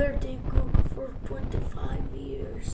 where they grew for 25 years.